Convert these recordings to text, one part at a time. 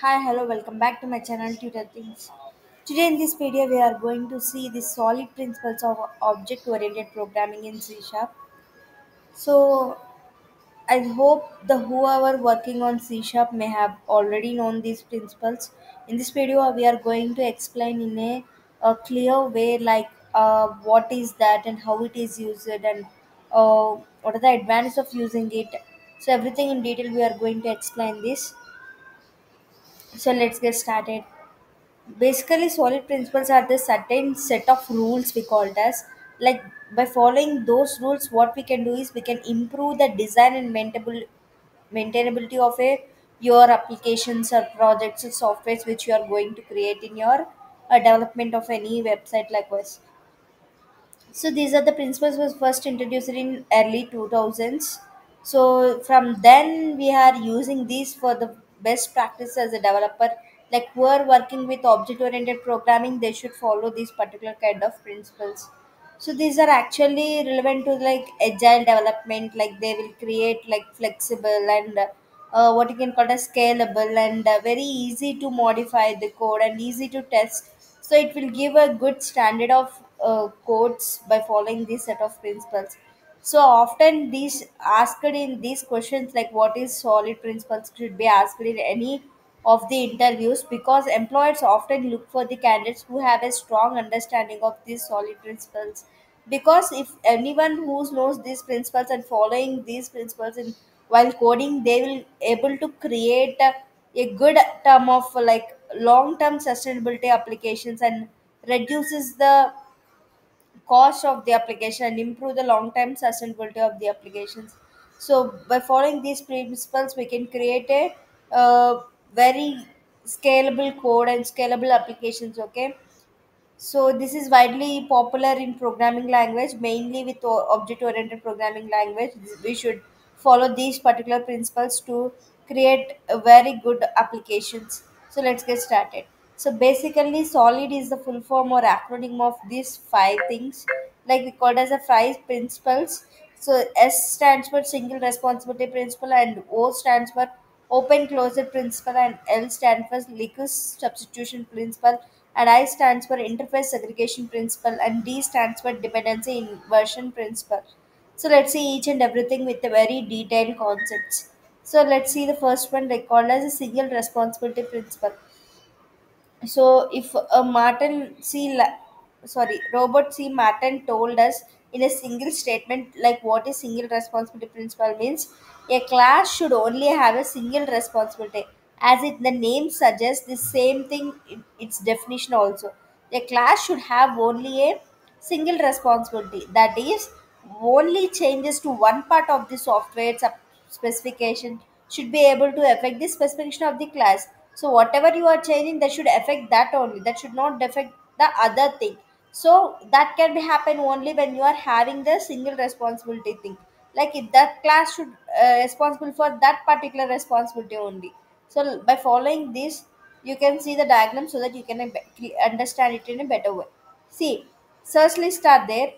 Hi, hello, welcome back to my channel Tutor Things. Today in this video we are going to see the solid principles of object-oriented programming in C Sharp. So I hope the whoever working on C Sharp may have already known these principles. In this video we are going to explain in a, a clear way like uh, what is that and how it is used and uh, what are the advantages of using it. So everything in detail we are going to explain this. So let's get started. basically solid principles are the certain set of rules we call it as like by following those rules what we can do is we can improve the design and maintainability of a your applications or projects or softwares which you are going to create in your uh, development of any website likewise so these are the principles was first introduced in early 2000s. So from then we are using these for the best practice as a developer. Like who are working with object oriented programming, they should follow these particular kind of principles. So these are actually relevant to like agile development. Like they will create like flexible and uh, what you can call as scalable and uh, very easy to modify the code and easy to test so it will give a good standard of uh, codes by following this set of principles so often these asked in these questions like what is solid principles should be asked in any of the interviews? Because employers often look for the candidates who have a strong understanding of these solid principles. Because if anyone who knows these principles and following these principles in while coding they will able to create a, a good term of like long term sustainability applications and reduces the cost of the application and improve the long term sustainability of the applications so by following these principles we can create a very scalable code and scalable applications okay so this is widely popular in programming language, mainly with object-oriented programming language. We should follow these particular principles to create very good applications. So let's get started. So basically, SOLID is the full form or acronym of these five things, like we call it as the five principles. So S stands for single responsibility principle, and O stands for open closed principle, and L stands for Liskov substitution principle and I stands for interface segregation principle and D stands for dependency inversion principle. So let's see each and everything with the very detailed concepts. So let's see the first one like called as a single responsibility principle. So if a Martin C. Sorry, Robert C. Martin told us in a single statement like what is single responsibility principle means a class should only have a single responsibility as it the name suggests the same thing in its definition also a class should have only a single responsibility that is only changes to one part of the software specification should be able to affect the specification of the class so whatever you are changing that should affect that only. That should not affect the other thing. So that can be happen only when you are having the single responsibility thing. Like if that class should uh, responsible for that particular responsibility only. So by following this you can see the diagram so that you can uh, understand it in a better way. See search list are there.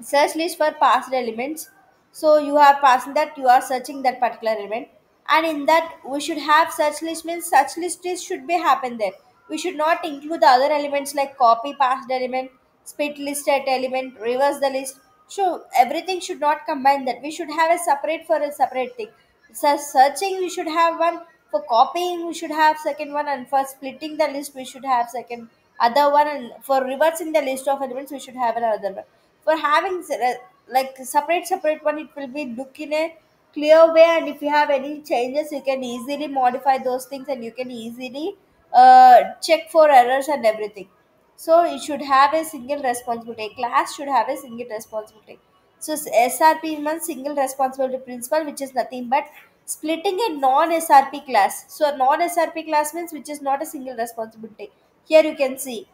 Search list for passed elements. So you are passing that you are searching that particular element and in that we should have search list means search list is should be happen there. We should not include the other elements like copy past element split listed element reverse the list. So everything should not combine that. We should have a separate for a separate thing. So searching we should have one. For copying we should have second one. And for splitting the list we should have second other one. And for reversing the list of elements we should have another one. For having like separate separate one it will be look in a clear way and if you have any changes you can easily modify those things and you can easily uh, check for errors and everything. So it should have a single responsibility. A class should have a single responsibility. So srp means single responsibility principle which is nothing but splitting a non-srp class. So a non-srp class means which is not a single responsibility. Here you can see.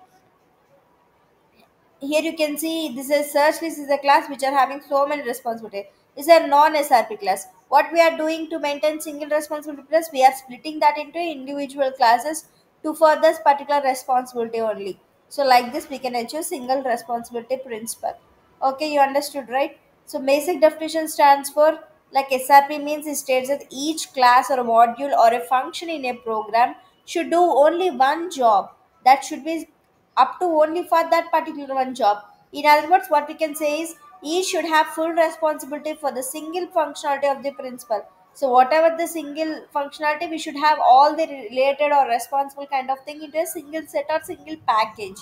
Here you can see this is search list is a class which are having so many responsibility is a non-srp class what we are doing to maintain single responsibility class we are splitting that into individual classes to for this particular responsibility only so like this we can achieve single responsibility principle okay you understood right so basic definition stands for Like SRP means it states that each class or module or a function in a program should do only one job. That should be up to only for that particular one job. In other words, what we can say is each should have full responsibility for the single functionality of the principal. So whatever the single functionality, we should have all the related or responsible kind of thing into a single set or single package.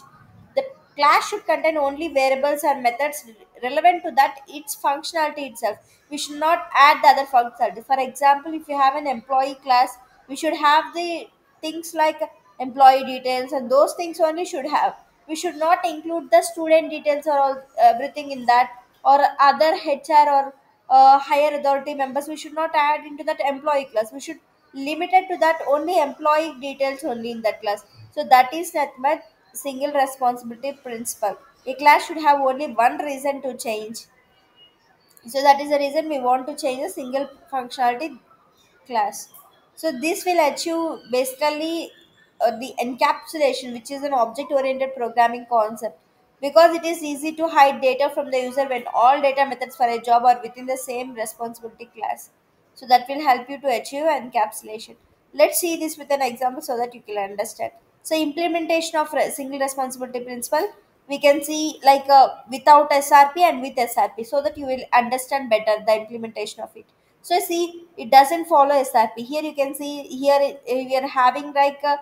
The class should contain only variables or methods relevant to that its functionality itself. We should not add the other functionality. For example, if you have an employee class, we should have the things like employee details and those things only should have. We should not include the student details or all, everything in that or other HR or uh, higher authority members. We should not add into that employee class. We should limit it to that only employee details only in that class. So that is much single responsibility principle. A class should have only one reason to change. So that is the reason we want to change a single functionality class. So this will achieve basically uh, the encapsulation, which is an object-oriented programming concept, because it is easy to hide data from the user when all data methods for a job are within the same responsibility class. So that will help you to achieve encapsulation. Let's see this with an example so that you can understand. So implementation of single responsibility principle, we can see like uh, without SRP and with SRP, so that you will understand better the implementation of it. So see, it doesn't follow SRP. Here you can see here it- we are having like a,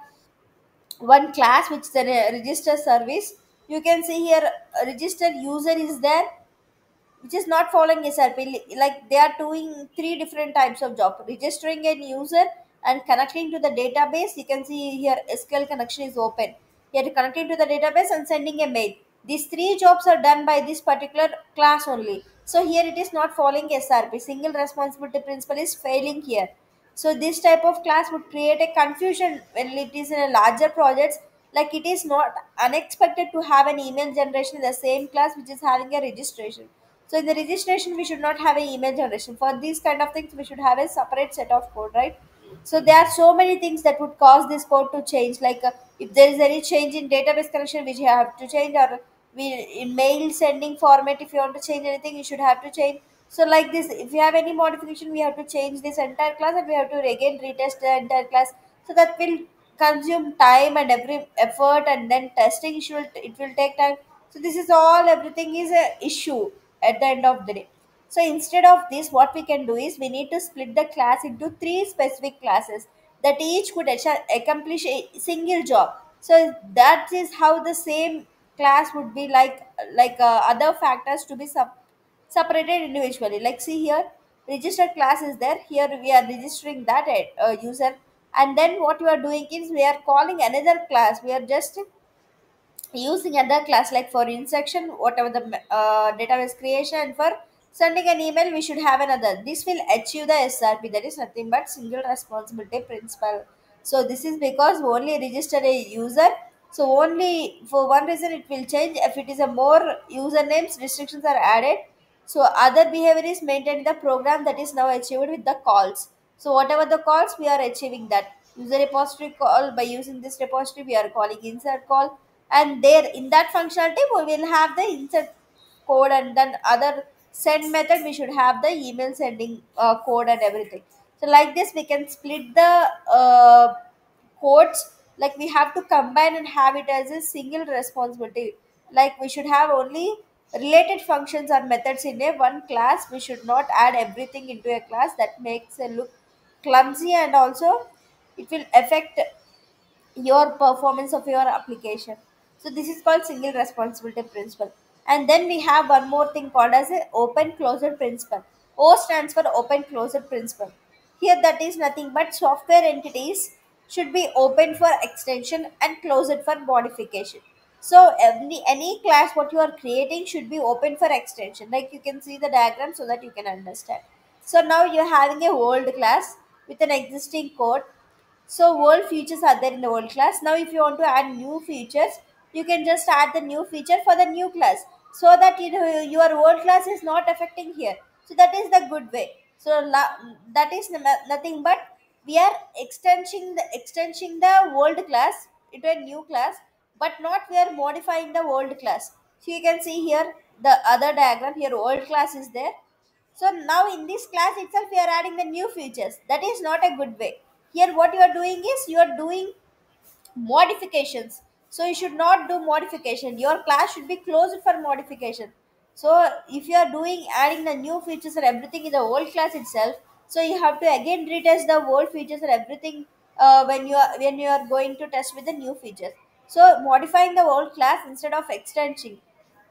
one class which is a re- register service. You can see here registered user is there which is not following SRP. Li- Like they are doing three different types of job: registering a user and connecting to the database. You can see here SQL connection is open. Here connecting to the database and sending a mail. These three jobs are done by this particular class only. So here it is not following SRP. Single responsibility principle is failing here. So this type of class would create a confusion when it is in a larger projects. Like it is not unexpected to have an email generation in the same class which is having a registration. So in the registration, we should not have an email generation. For these kind of things, we should have a separate set of code, right? So there are so many things that would cause this code to change. Like uh, if there is any change in database connection, which you have to change, or we in mail sending format, if you want to change anything, you should have to change. So like this, if you have any modification, we have to change this entire class, and we have to again retest the entire class. So that will consume time and every effort, and then testing should it will take time. So this is all everything is a issue at the end of the day. So instead of this, what we can do is we need to split the class into three specific classes that each could accomplish a single job. So that is how the same class would be like like uh, other factors to be sub- separated individually. Like see here, registered class is there. Here we are registering that uh, user, and then what we are doing is we are calling another class. We are just using another class like for insertion whatever the uh, database creation for sending an email we should have another. This will achieve the srp that is nothing but single responsibility principle. So this is because only register a user. So only for one reason it will change. If it is a more usernames restrictions are added. So other behavior is maintained in the program that is now achieved with the calls so whatever the calls we are achieving that. User repository call by using this repository we are calling insert call. And there in that functionality we will have the insert code and then other send method we should have the email sending uh, code and everything. So like this we can split the uh, codes. Like we have to combine and have it as a single responsibility. Like we should have only related functions or methods in a one class. We should not add everything into a class. That makes it look clumsy and also it will affect your performance of your application. So this is called single responsibility principle. And then we have one more thing called as a open closed principle. O stands for open closed principle. Here that is nothing but software entities should be open for extension and closed for modification. So any, any class what you are creating should be open for extension. Like you can see the diagram so that you can understand. So now you're having a old class with an existing code so world features are there in the world class. Now if you want to add new features, you can just add the new feature for the new class so that you know, your world class is not affecting here. So that is the good way. So that is nothing but we are extending the extending the world class into a new class, but not we are modifying the world class. So you can see here the other diagram here world class is there so now in this class itself we are adding the new features. That is not a good way. Here what you are doing is you are doing modifications. So you should not do modification. Your class should be closed for modification. So if you are doing adding the new features and everything in the old class itself so you have to again retest the old features and everything uh, when you are when you are going to test with the new features. So modifying the old class instead of extending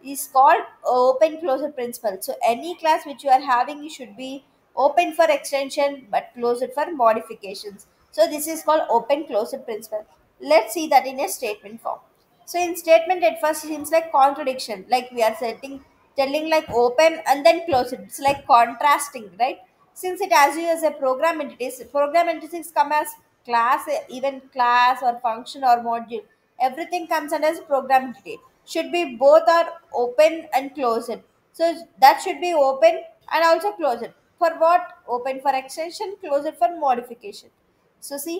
is called uh, open closure principle. So any class which you are having you should be open for extension but closed for modifications. So this is called open closure principle. Let's see that in a statement form. So in statement at first seems like contradiction like we are setting telling like open and then close it it's like contrasting right? Since it as you as a program entities program entities come as class even class or function or module. Everything comes under as program entity should be both are open and closed so that should be open and also closed for what open for extension closed for modification so see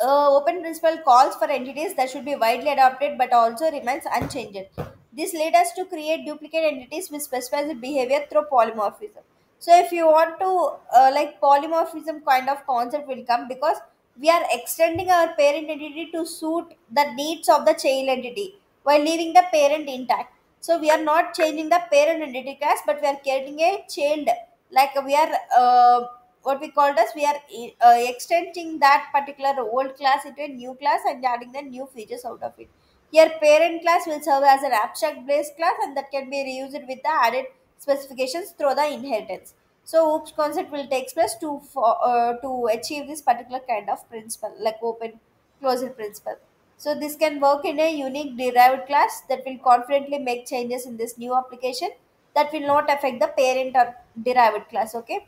uh, open principle calls for entities that should be widely adopted but also remains unchanged. This led us to create duplicate entities which specifies behavior through polymorphism. So if you want to uh, like polymorphism kind of concept will come because we are extending our parent entity to suit the needs of the child entity while leaving the parent intact. So we are not changing the parent entity class but we are creating a child like we are uh, what we called as we are uh, extending that particular old class into a new class and adding the new features out of it. Here, parent class will serve as an abstract base class and that can be reused with the added specifications through the inheritance. So, OOPS concept will take place to for, uh, to achieve this particular kind of principle, like open closure principle. So, this can work in a unique derived class that will confidently make changes in this new application that will not affect the parent or derived class. Okay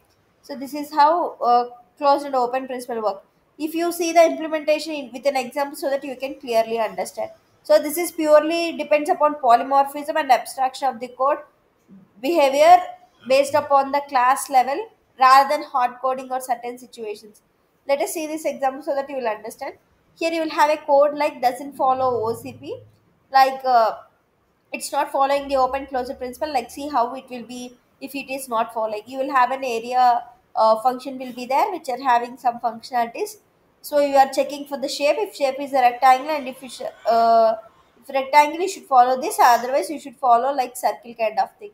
so this is how uh, closed and open principle work. If you see the implementation in, with an example so that you can clearly understand. So this is purely depends upon polymorphism and abstraction of the code behavior based upon the class level rather than hard coding or certain situations. Let us see this example so that you will understand. Here you will have a code like doesn't follow OCP like uh, it's not following the open closure principle. Like see how it will be if it is not following. You will have an area uh, function will be there which are having some functionalities. So you are checking for the shape. If shape is a rectangle and if it's uh, if rectangle you should follow this. Otherwise you should follow like circle kind of thing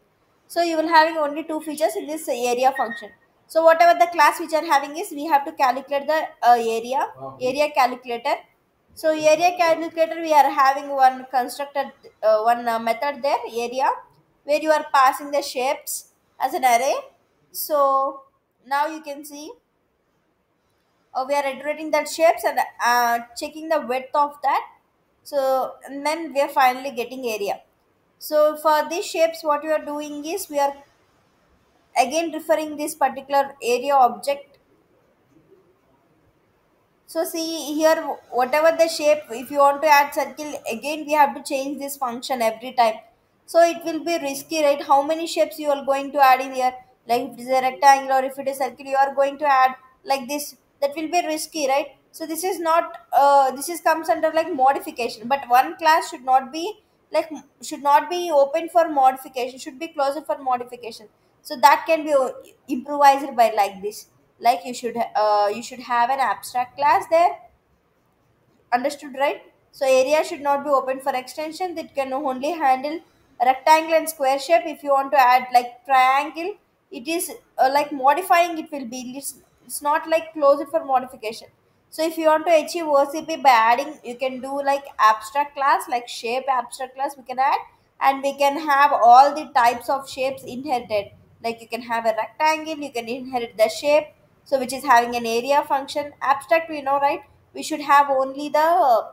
so you will having only two features in this area function so whatever the class which are having is we have to calculate the uh, area area calculator so area calculator, we are having one constructed, uh, one uh, method there, area, where you are passing the shapes as an array. So now you can see uh, we are iterating that shapes and uh, checking the width of that. So and then we are finally getting area. So for these shapes, what we are doing is we are again referring this particular area object So see here, whatever the shape, if you want to add circle, again we have to change this function every time. So it will be risky, right? How many shapes you are going to add in here? Like if it is a rectangle or if it is circle, you are going to add like this. That will be risky, right? So this is not, uh, this is comes under like modification. But one class should not be like should not be open for modification. Should be closed for modification. So that can be o- improvised by like this. Like you should uh, you should have an abstract class there. Understood right? So area should not be open for extension. That can only handle rectangle and square shape. If you want to add like triangle it is uh, like modifying it will be. It's, it's not like close it for modification so if you want to achieve ocp by adding you can do like abstract class like shape abstract class we can add. And we can have all the types of shapes inherited. Like you can have a rectangle you can inherit the shape. So which is having an area function. Abstract we know right? We should have only the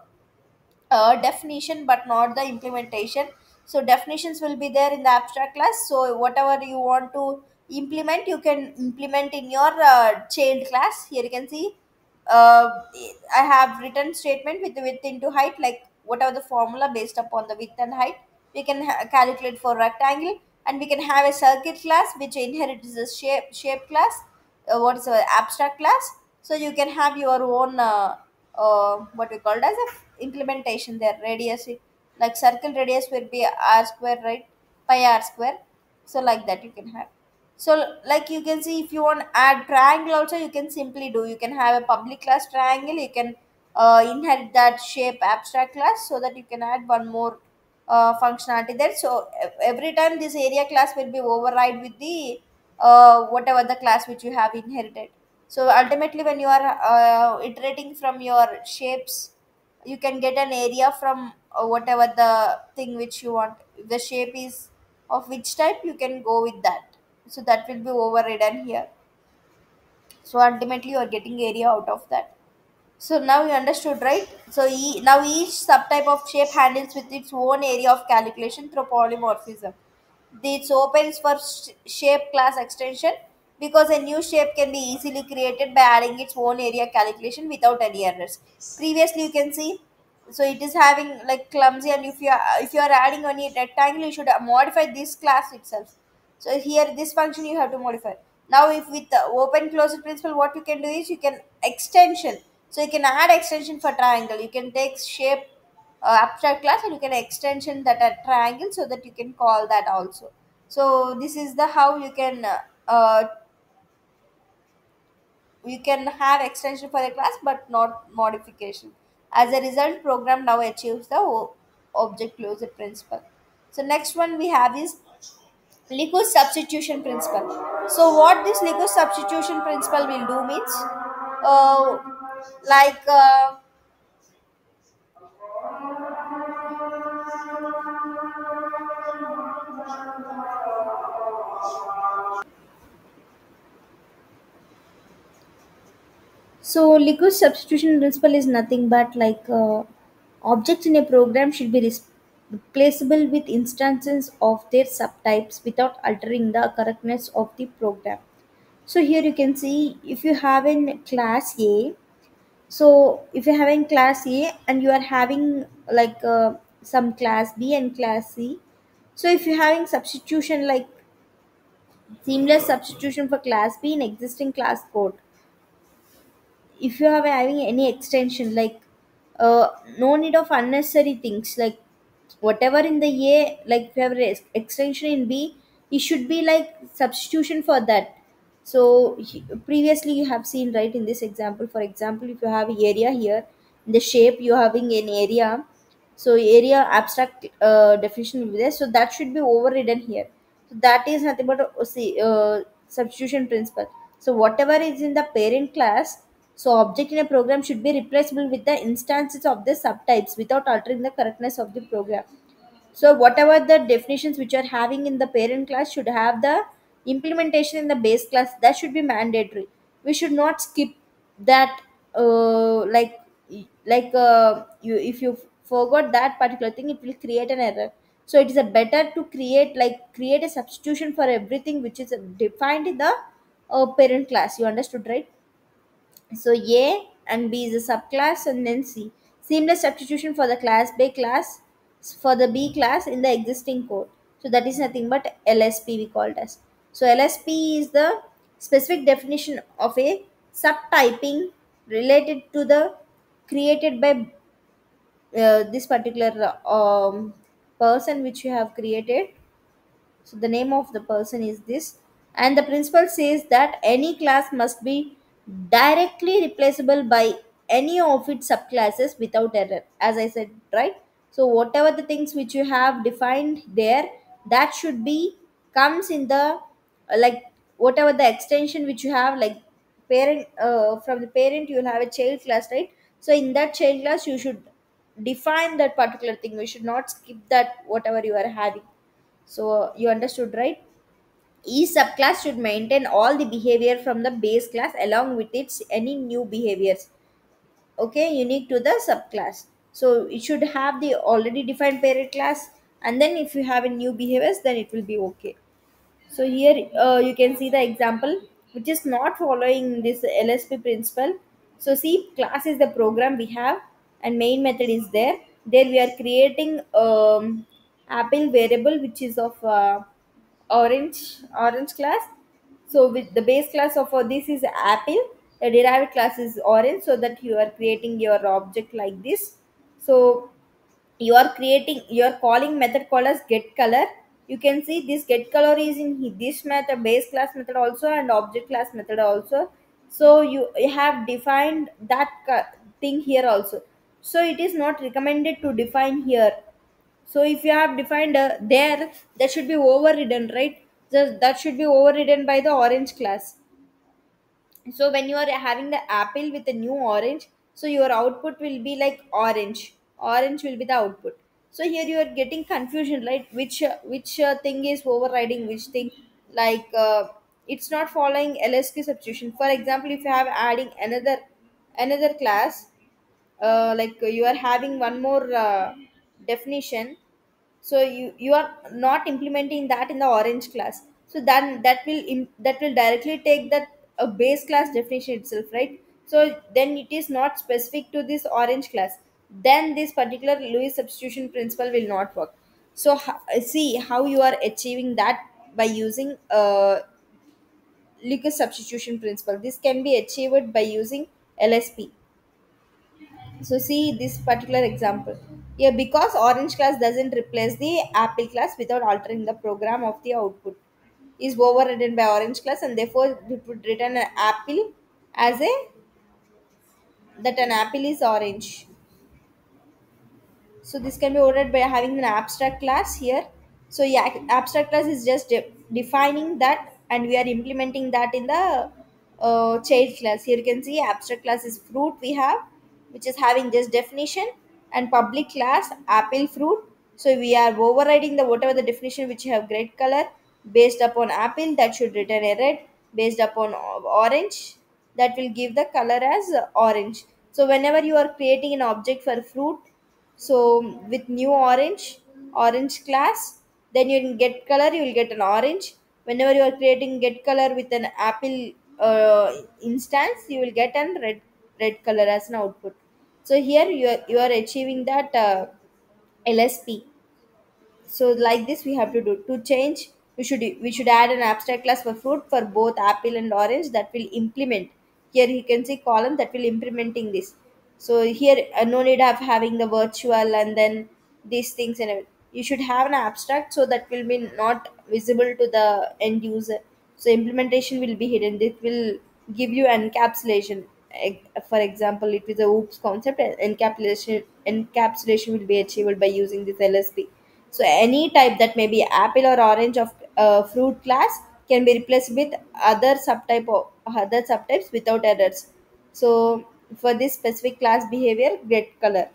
uh, definition but not the implementation. So definitions will be there in the abstract class. So whatever you want to implement you can implement in your uh, child class. Here you can see uh, i have written statement with the width into height like whatever the formula based upon the width and height. We can ha- calculate for rectangle and we can have a circuit class which inherits the shape shape class uh, what is a abstract class. So you can have your own uh, uh, what we called as a implementation there radius. Like circle radius will be r square right? Pi r square. So like that you can have so like you can see if you want add triangle also you can simply do. You can have a public class triangle. You can uh, inherit that shape abstract class so that you can add one more uh, functionality there. So every time this area class will be override with the uh, whatever the class which you have inherited. So ultimately when you are uh, iterating from your shapes you can get an area from uh, whatever the thing which you want. The shape is of which type you can go with that so that will be overridden here so ultimately you are getting area out of that so now you understood right so e- now each subtype of shape handles with its own area of calculation through polymorphism this opens for sh- shape class extension because a new shape can be easily created by adding its own area calculation without any errors. Previously, you can see, so it is having like clumsy, and if you are if you are adding any rectangle, you should modify this class itself. So here, this function you have to modify. Now, if with the open closed principle, what you can do is you can extension. So you can add extension for triangle. You can take shape uh, abstract class and you can extension that at triangle so that you can call that also so this is the how you can uh, uh, you can have extension for the class but not modification as a result program now achieves the object closure principle so next one we have is Liskov substitution principle. So what this Liskov substitution principle will do means uh, like uh, So, Liskov substitution principle is nothing but like uh, objects in a program should be replaceable with instances of their subtypes without altering the correctness of the program. So, here you can see if you have in class A, so if you're having class A and you are having like uh, some class B and class C, so if you're having substitution like seamless substitution for class B in existing class code, if you are having any extension like uh, no need of unnecessary things like whatever in the a like if you have extension in b it should be like substitution for that. So previously you have seen right in this example for example if you have area here in the shape you are having an area so area abstract uh, definition will be there. So that should be overridden here. So that is nothing but uh, see uh, substitution principle. So whatever is in the parent class so object in a program should be replaceable with the instances of the subtypes without altering the correctness of the program. So whatever the definitions which are having in the parent class should have the implementation in the base class. That should be mandatory. We should not skip that uh, like like uh, you if you forgot that particular thing it will create an error. So it is a better to create like create a substitution for everything which is defined in the uh, parent class. You understood right so A and B is a subclass and then C. Seamless substitution for the class B class for the B class in the existing code. So that is nothing but LSP we called as. So LSP is the specific definition of a subtyping related to the created by uh, this particular um, person which you have created so the name of the person is this, and the principle says that any class must be directly replaceable by any of its subclasses without error. As I said, right? So whatever the things which you have defined there, that should be comes in the uh, like whatever the extension which you have like parent uh, from the parent you will have a child class right so in that child class you should define that particular thing you should not skip that whatever you are having so you understood, right? Each subclass should maintain all the behavior from the base class along with its any new behaviors. Okay, unique to the subclass. So it should have the already defined parent class, and then if you have a new behaviors, then it will be okay. So here uh, you can see the example which is not following this LSP principle. So see class is the program we have and main method is there. There we are creating um, apple variable which is of uh, orange orange class. So with the base class of uh, this is apple, the derived class is orange so that you are creating your object like this. So you are creating you are calling method called as get color. You can see this get color is in this method base class method also and object class method also. So you, you have defined that thing here also. So it is not recommended to define here so if you have defined uh, there that should be overridden right? The, that should be overridden by the orange class. So when you are having the apple with a new orange so your output will be like orange. Orange will be the output. So here you are getting confusion right? Which uh, which uh, thing is overriding which thing? Like uh, it's not following lsq substitution. For example if you have adding another another class uh, like you are having one more uh, definition so you you are not implementing that in the orange class. So then that will that will directly take that a base class definition itself right? So then it is not specific to this orange class. Then this particular lewis substitution principle will not work. So see how you are achieving that by using uh, Lewis substitution principle. This can be achieved by using lsp so see this particular example. Here because orange class doesn't replace the apple class without altering the program of the output is overridden by orange class and therefore it would return an apple as a that an apple is orange. So this can be ordered by having an abstract class here. So yeah, abstract class is just de- defining that and we are implementing that in the uh, child class. Here you can see abstract class is fruit we have, which is having just definition and public class apple fruit. So we are overriding the whatever the definition which have red color based upon apple that should return a red based upon orange that will give the color as orange. So whenever you are creating an object for fruit so with new orange orange class then you can get color you will get an orange whenever you are creating get color with an apple uh, instance you will get an red red color as an output so here you are, you are achieving that uh, lsp so like this we have to do to change we should we should add an abstract class for fruit for both apple and orange that will implement. Here you can see column that will implementing this. So here uh, no need of having the virtual and then these things and you should have an abstract so that will be not visible to the end user. So implementation will be hidden. This will give you encapsulation for example it is a oops concept encapsulation encapsulation will be achieved by using this lsp so any type that may be apple or orange of uh, fruit class can be replaced with other subtype of other subtypes without errors. So for this specific class behavior, get color.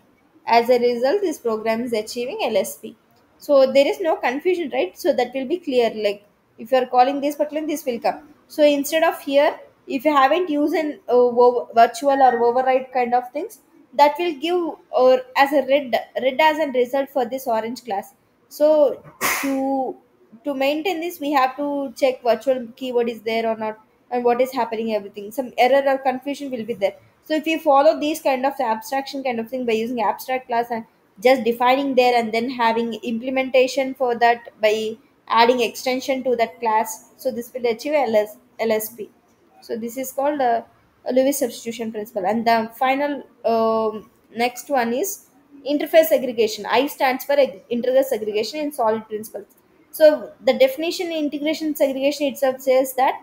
As a result, this program is achieving LSP. So there is no confusion, right? So that will be clear. Like if you are calling this particular, this will come. So instead of here, if you haven't used an uh, virtual or override kind of things, that will give or as a red red as a result for this orange class. So to to maintain this we have to check virtual keyword is there or not and what is happening everything. Some error or confusion will be there. So if you follow these kind of abstraction kind of thing by using abstract class and just defining there and then having implementation for that by adding extension to that class so this will achieve LS, lsp so this is called uh, a lewis substitution principle. And the final um, next one is interface segregation. I stands for interface segregation in solid principles. So the definition integration segregation itself says that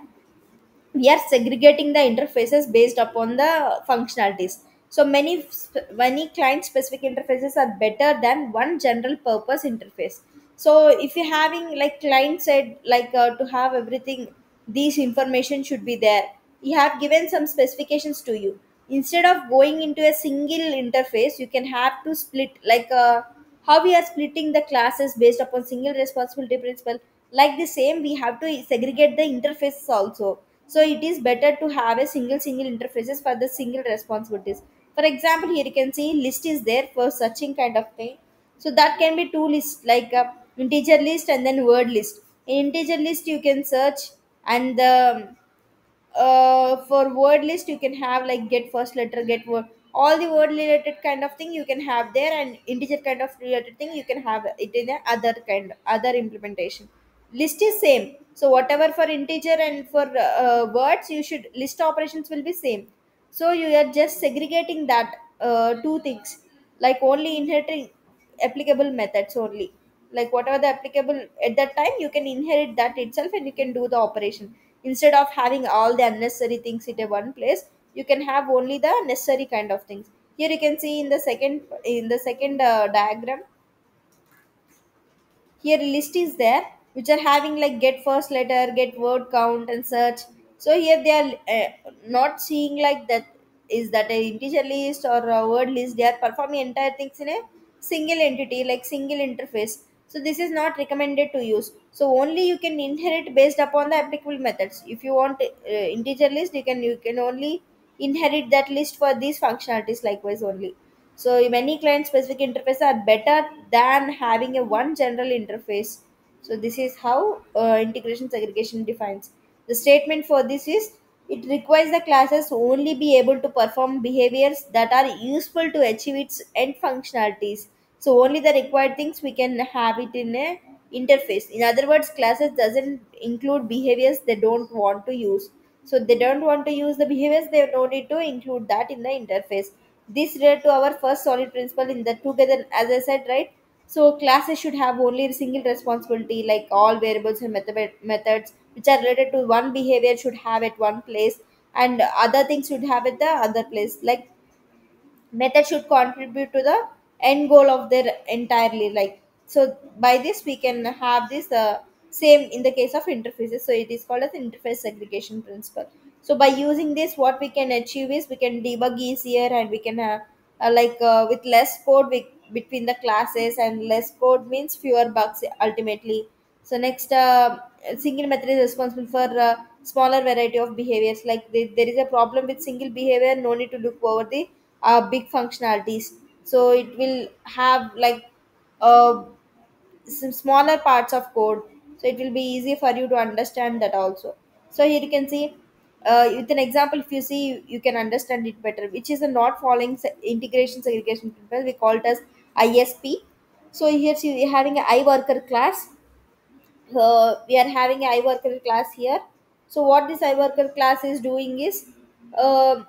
we are segregating the interfaces based upon the functionalities. So many many client specific interfaces are better than one general purpose interface. So if you're having like client said like uh, to have everything these information should be there. You have given some specifications to you. Instead of going into a single interface you can have to split like uh, how we are splitting the classes based upon single responsibility principle. Like the same we have to segregate the interfaces also. So it is better to have a single single interfaces for the single responsibilities. For example here you can see list is there for searching kind of thing. So that can be two lists like a integer list and then word list. In integer list you can search and the uh, for word list you can have like get first letter get word all the word related kind of thing you can have there and integer kind of related thing you can have it in a other kind other implementation. List is same. So whatever for integer and for uh, words you should list operations will be same. So you are just segregating that uh, two things. Like only inheriting applicable methods only like whatever the applicable at that time you can inherit that itself and you can do the operation. Instead of having all the unnecessary things in one place you can have only the necessary kind of things. Here you can see in the second in the second uh, diagram. Here list is there which are having like get first letter get word count and search so here they are uh, not seeing like that is that a integer list or a word list. They are performing entire things in a single entity like single interface so this is not recommended to use so only you can inherit based upon the applicable methods if you want uh, integer list you can you can only inherit that list for these functionalities likewise only so many client specific interfaces are better than having a one general interface. So this is how uh, integration segregation defines. The statement for this is it requires the classes only be able to perform behaviors that are useful to achieve its end functionalities. So only the required things we can have it in a interface. In other words, classes doesn't include behaviors they don't want to use. So they don't want to use the behaviors, they no need to include that in the interface this led to our first solid principle in the together, as I said, right? So classes should have only a single responsibility, like all variables and method, methods which are related to one behavior should have at one place, and other things should have at the other place. Like method should contribute to the end goal of their entirely like so by this we can have this uh, same in the case of interfaces. So it is called as interface segregation principle. So by using this what we can achieve is we can debug easier and we can have uh, like uh, with less code we, between the classes and less code means fewer bugs ultimately. So next uh, single method is responsible for uh, smaller variety of behaviors. Like the- there is a problem with single behavior no need to look over the uh, big functionalities so it will have like uh, some smaller parts of code. So it will be easy for you to understand that also. So here you can see uh, with an example if you see you, can understand it better which is a not following integration segregation principle. We call it as isp so here see we're having a iWorker class. Uh, we are having a iWorker class here. So what this iWorker class is doing is uh,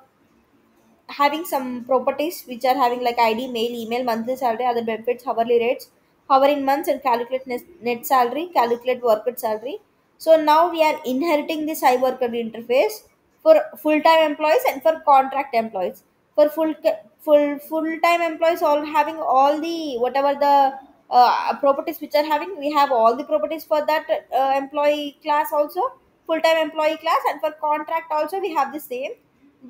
having some properties which are having like ID, mail, email, monthly salary, other benefits, hourly rates, hour in months, and calculate net, salary, calculate worker salary. So now we are inheriting this iWorker interface for full-time employees and for contract employees. For full full full-time employees, all having all the whatever the uh, properties which are having, we have all the properties for that uh, employee class also, full-time employee class, and for contract also we have the same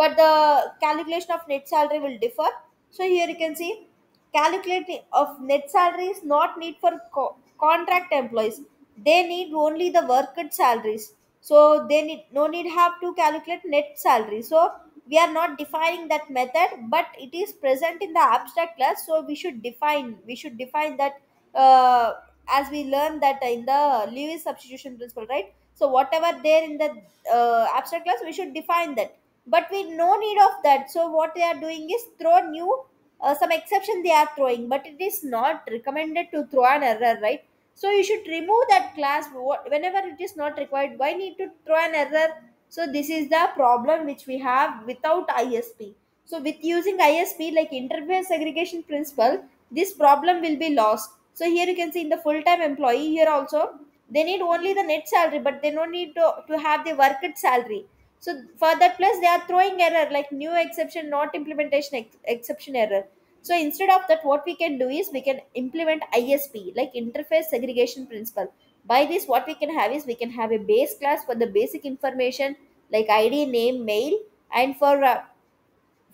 but the calculation of net salary will differ. So here you can see calculating of net salary is not need for co- contract employees. They need only the worked salaries. So they need no need have to calculate net salary. So we are not defining that method but it is present in the abstract class. So we should define we should define that uh, as we learned that in the lewis substitution principle right? So whatever there in the uh, abstract class we should define that but we no need of that. So what they are doing is throw new uh, some exception they are throwing but it is not recommended to throw an error right? So you should remove that class whenever it is not required. Why need to throw an error? So this is the problem which we have without isp so with using isp like interface segregation principle this problem will be lost. So here you can see in the full-time employee here also they need only the net salary but they don't need to, to have the worked salary so for that plus they are throwing error like new exception not implementation ex- exception error. So instead of that what we can do is we can implement isp like interface segregation principle. By this what we can have is we can have a base class for the basic information like id name mail. And for uh,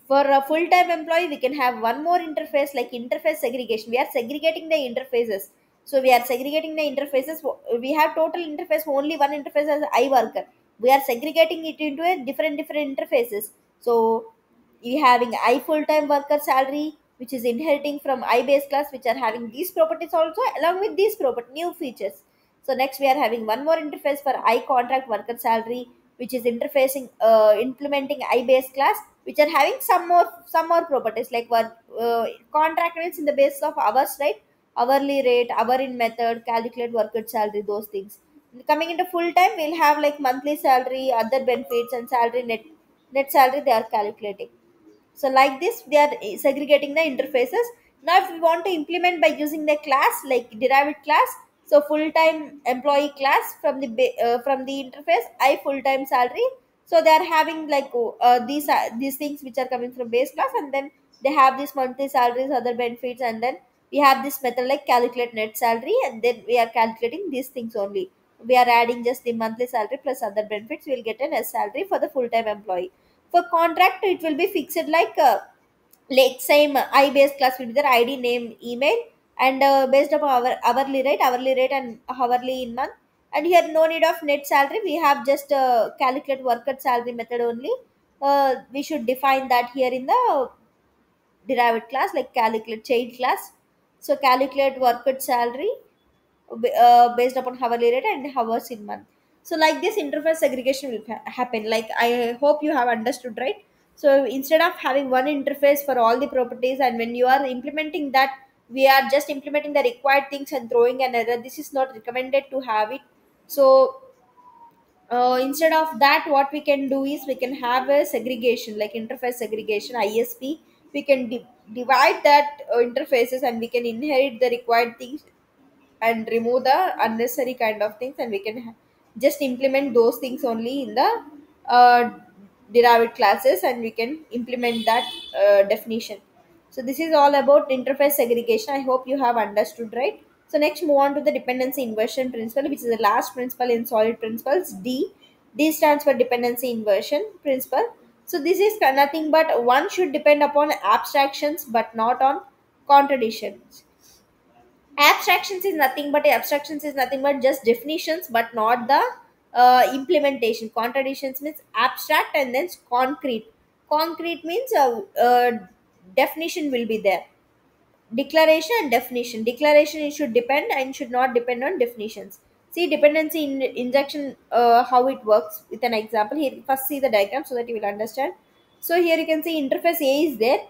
for a full-time employee we can have one more interface like interface segregation. We are segregating the interfaces. So we are segregating the interfaces. We have total interface only one interface as iWorker we are segregating it into a different different interfaces. So you having i full-time worker salary which is inheriting from i base class which are having these properties also along with these property new features. So next we are having one more interface for i contract worker salary which is interfacing uh, implementing i base class which are having some more some more properties like what uh, contract rates in the basis of hours right? Hourly rate hour in method calculate worker salary those things coming into full time we'll have like monthly salary other benefits and salary net net salary they are calculating. So like this, they are segregating the interfaces. now if we want to implement by using the class like derived class so full-time employee class from the uh, from the interface i full-time salary. So they are having like oh, uh, these are these things which are coming from base class and then they have these monthly salaries other benefits and then we have this method like calculate net salary and then we are calculating these things only we are adding just the monthly salary plus other benefits. We will get an s salary for the full-time employee. For contract it will be fixed like uh, like same i based class will be there id name email and uh, based upon our hourly rate hourly rate and hourly in month. And here no need of net salary. We have just uh, calculate worker salary method only. Uh, we should define that here in the derived class like calculate child class. So calculate worker salary uh, based upon hourly rate and hours in month so like this interface segregation will ha- happen. Like i hope you have understood right? So instead of having one interface for all the properties and when you are implementing that we are just implementing the required things and throwing an error this is not recommended to have it. So uh, instead of that what we can do is we can have a segregation like interface segregation isp we can di- divide that uh, interfaces and we can inherit the required things and remove the unnecessary kind of things and we can just implement those things only in the uh, derived classes and we can implement that uh, definition. So this is all about interface segregation. I hope you have understood right? So next move on to the dependency inversion principle which is the last principle in solid principles d. D stands for dependency inversion principle. So this is nothing but one should depend upon abstractions but not on contradictions abstractions is nothing but abstractions is nothing but just definitions but not the uh, implementation. Contradictions means abstract and then concrete. Concrete means uh, uh, definition will be there. Declaration and definition. Declaration should depend and should not depend on definitions. See dependency in injection uh, how it works with an example. Here first see the diagram so that you will understand. So here you can see interface a is there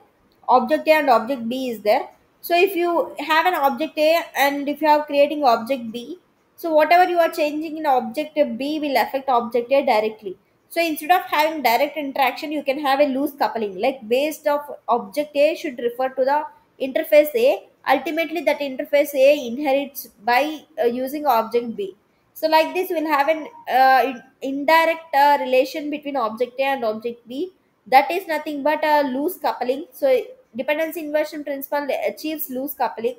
object a and object b is there so if you have an object a and if you are creating object b so whatever you are changing in object b will affect object a directly so instead of having direct interaction you can have a loose coupling like based of object a should refer to the interface A, ultimately that interface A inherits by uh, using object B. So like this, we'll have an uh, indirect uh, relation between object A and object B. That is nothing but a loose coupling. So dependency inversion principle achieves loose coupling.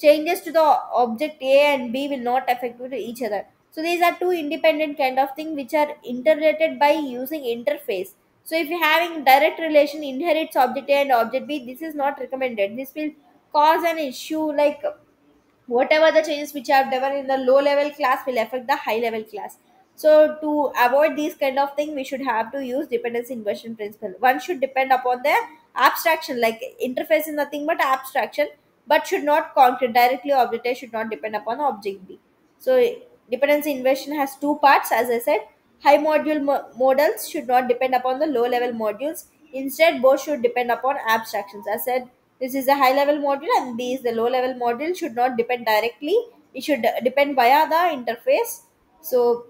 Changes to the object A and B will not affect each other. So these are two independent kind of thing which are interrelated by using interface. So if you're having direct relation inherits object A and object B, this is not recommended. This will cause an issue like whatever the changes which are done in the low level class will affect the high level class. So to avoid these kind of thing, we should have to use dependency inversion principle. One should depend upon the abstraction, like interface is nothing but abstraction, but should not concrete directly object A should not depend upon object B. So dependency inversion has two parts, as I said. High module mo- models should not depend upon the low level modules. Instead, both should depend upon abstractions. As i said, this is a high level module and is the low level module. Should not depend directly. It should depend via the interface. So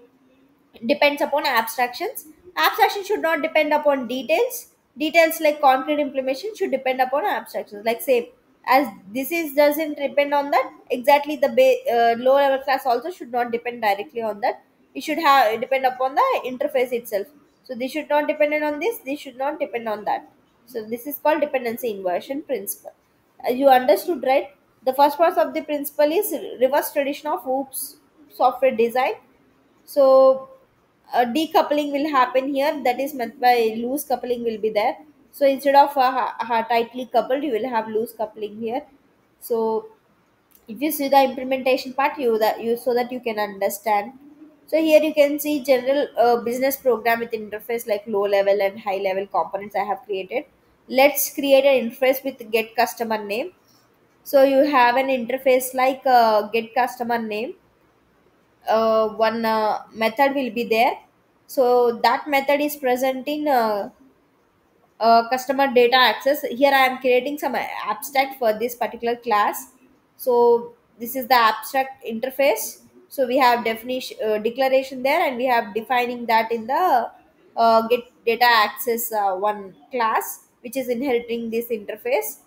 depends upon abstractions. Abstraction should not depend upon details. Details like concrete implementation should depend upon abstractions. Like say, as this is doesn't depend on that exactly the ba- uh, low level class also should not depend directly on that. It should have depend upon the interface itself. So this should not depend on this. This should not depend on that. So this is called dependency inversion principle. Uh, you understood right? The first part of the principle is reverse tradition of OOPS software design so a decoupling will happen here. That is meant by loose coupling will be there. So instead of ha- tightly coupled you will have loose coupling here. So if you see the implementation part you that you so that you can understand. So here you can see general uh, business program with interface like low level and high level components i have created. Let's create an interface with get customer name. So you have an interface like uh, get customer name uh, one uh, method will be there. So that method is present in uh, uh, customer data access. Here i am creating some abstract for this particular class. So this is the abstract interface. So we have definition uh, declaration there and we have defining that in the uh, get data access uh, one class which is inheriting this interface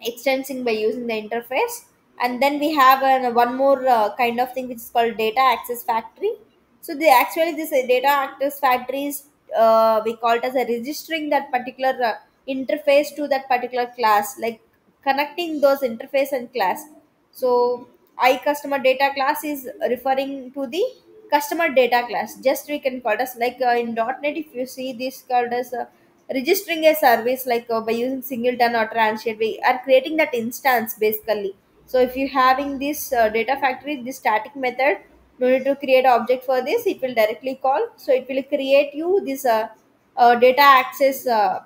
extensing by using the interface and then we have an, one more uh, kind of thing which is called data access factory. So the actually this uh, data access factory is uh, we call it as a registering that particular uh, interface to that particular class like connecting those interface and class. So i customer data class is referring to the customer data class. Just we can call it as like uh, in .NET if you see this called as uh, registering a service like uh, by using singleton or transient we are creating that instance basically so if you having this uh, data factory this static method no need to create object for this it will directly call. So it will create you this uh, uh, data access uh,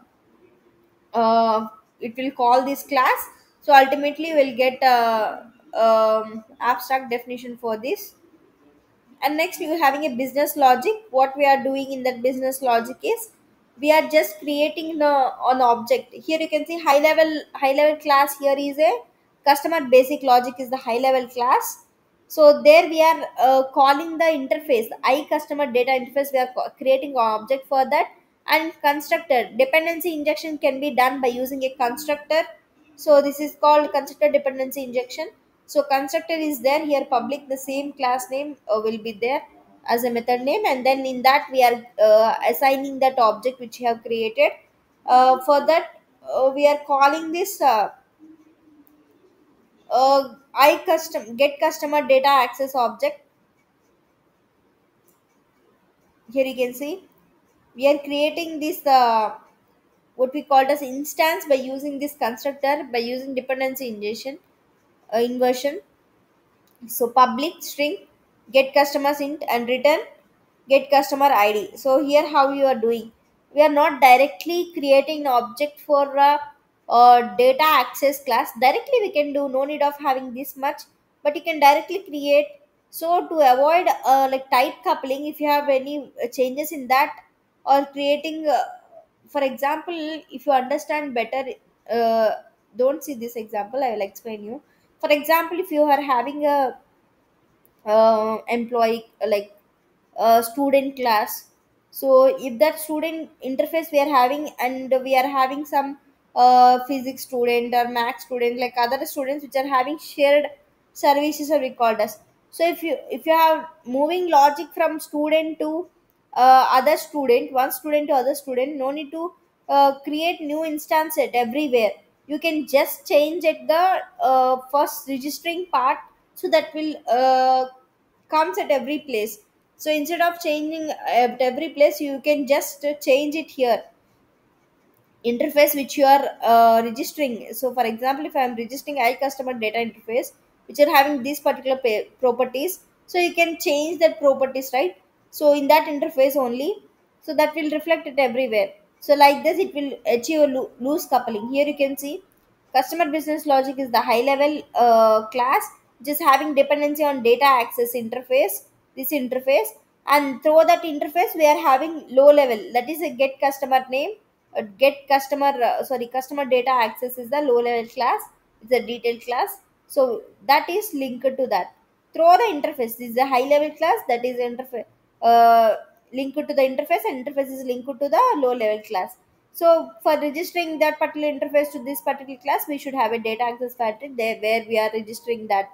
uh, it will call this class. So ultimately we'll get uh, um, abstract definition for this. And next we are having a business logic. What we are doing in that business logic is we are just creating the an object. Here you can see high level high level class here is a customer basic logic is the high level class. So there we are uh, calling the interface i customer data interface we are creating an object for that and constructor dependency injection can be done by using a constructor. So this is called constructor dependency injection. So constructor is there here public the same class name uh, will be there as a method name. And then in that we are uh, assigning that object which we have created. Uh, for that uh, we are calling this uh, uh, i custom get customer data access object. Here you can see. We are creating this uh, what we called as instance by using this constructor by using dependency injection uh, inversion. So public string get customers int and return get customer id so here how you are doing. We are not directly creating an object for a, a data access class directly we can do no need of having this much but you can directly create. So to avoid uh, like tight coupling if you have any uh, changes in that or creating uh, for example if you understand better uh, don't see this example i will explain you. For example if you are having a uh, employee like a student class so if that student interface we are having and we are having some uh, physics student or math student like other students which are having shared services or we called as so if you if you have moving logic from student to uh, other student one student to other student no need to uh, create new instance at everywhere. You can just change at the uh, first registering part so that will uh, comes at every place. So instead of changing at every place you can just change it here interface which you are uh, registering. So for example if i am registering i customer data interface which are having these particular pa- properties so you can change that properties right? So in that interface only so that will reflect it everywhere. So like this it will achieve a loo- loose coupling. Here you can see customer business logic is the high level uh, class is having dependency on data access interface this interface and through that interface we are having low level. That is a get customer name get customer uh, sorry customer data access is the low level class it's a detailed class. So that is linked to that. Through the interface this is a high level class that is interface uh, linked to the interface and interface is linked to the low level class. So for registering that particular interface to this particular class we should have a data access pattern there where we are registering that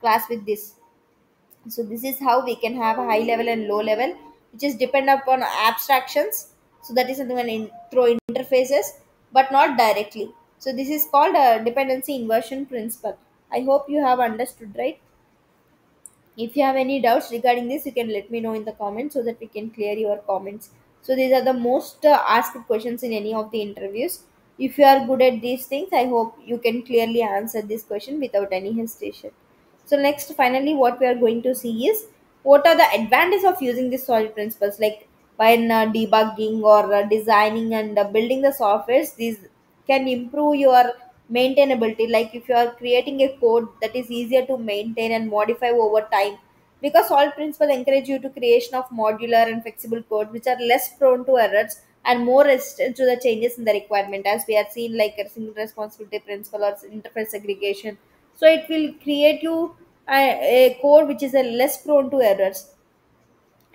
class with this. So this is how we can have a high level and low level which is depend upon abstractions so that is something when in, through interfaces but not directly. So this is called a dependency inversion principle. I hope you have understood right? If you have any doubts regarding this you can let me know in the comments so that we can clear your comments. So these are the most uh, asked questions in any of the interviews. If you are good at these things i hope you can clearly answer this question without any hesitation. So next, finally, what we are going to see is what are the advantages of using these solid principles, like when uh, debugging or uh, designing and uh, building the softwares. These can improve your maintainability. Like if you are creating a code that is easier to maintain and modify over time, because all principles encourage you to creation of modular and flexible code, which are less prone to errors and more resistant to the changes in the requirement, as we are seeing like a single responsibility principle or interface segregation so it will create you a, a code which is a less prone to errors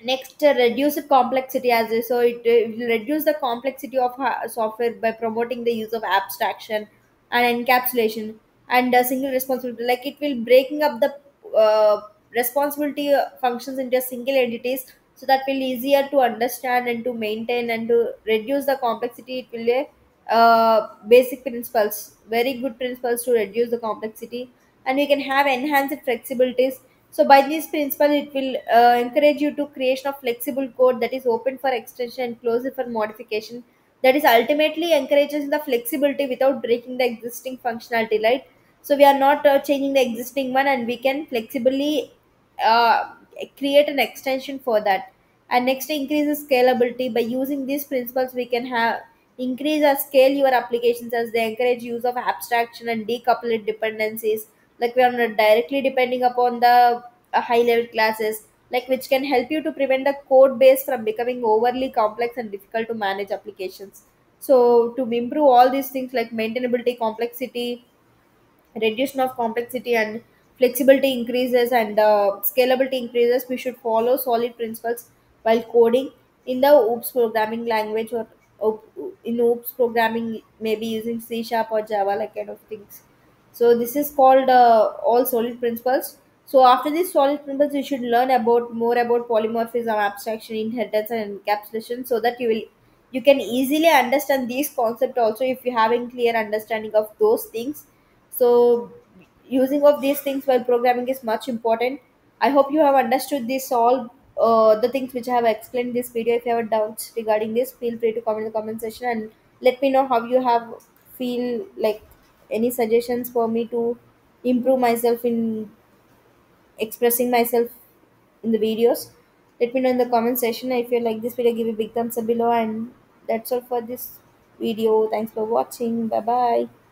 next uh, reduce the complexity as a- so it, uh, it will reduce the complexity of ha- software by promoting the use of abstraction and encapsulation and a single responsibility. Like it will breaking up the uh, responsibility uh, functions into single entities so that will be easier to understand and to maintain and to reduce the complexity. It will uh, basic principles very good principles to reduce the complexity. And we can have enhanced flexibilities so by this principle it will uh, encourage you to creation of flexible code that is open for extension and closed for modification. That is ultimately encourages the flexibility without breaking the existing functionality right? So we are not uh, changing the existing one and we can flexibly uh, create an extension for that. And next increases scalability. By using these principles we can have increase or scale your applications as they encourage use of abstraction and decoupled dependencies like we are not directly depending upon the uh, high level classes like which can help you to prevent the code base from becoming overly complex and difficult to manage applications. So to improve all these things like maintainability complexity reduction of complexity and flexibility increases and uh, scalability increases we should follow solid principles while coding in the oops programming language or op- in oops programming maybe using c sharp or java like kind of things so this is called uh, all solid principles. So after these solid principles you should learn about more about polymorphism abstraction inheritance and encapsulation so that you will you can easily understand these concepts also if you having clear understanding of those things. So using of these things while programming is much important. I hope you have understood this all uh, the things which i have explained in this video. If you have doubts regarding this feel free to comment in the comment section and let me know how you have feel like any suggestions for me to improve myself in expressing myself in the videos? Let me know in the comment section. If you like this video give a big thumbs up below. And that's all for this video. Thanks for watching. Bye bye